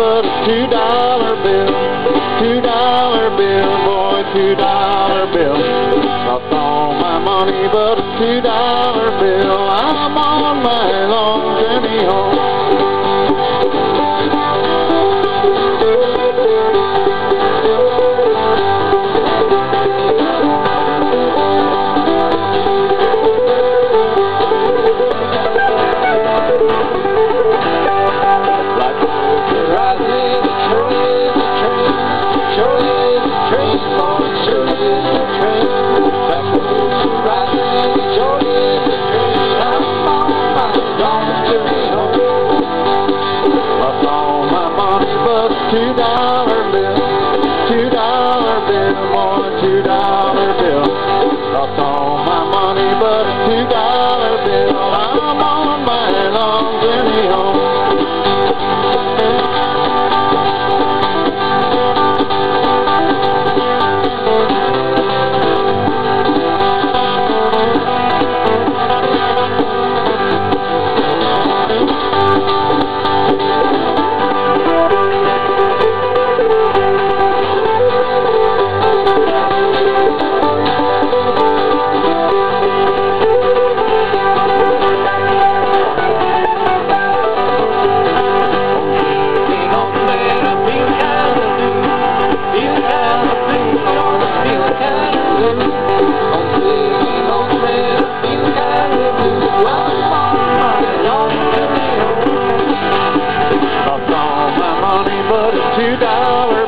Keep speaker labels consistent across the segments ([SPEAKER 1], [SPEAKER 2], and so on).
[SPEAKER 1] but a two dollar bill, two dollar bill, boy, two dollar bill. Lost all my money, but a two dollar bill. I'm on my own. 知道。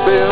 [SPEAKER 1] bill.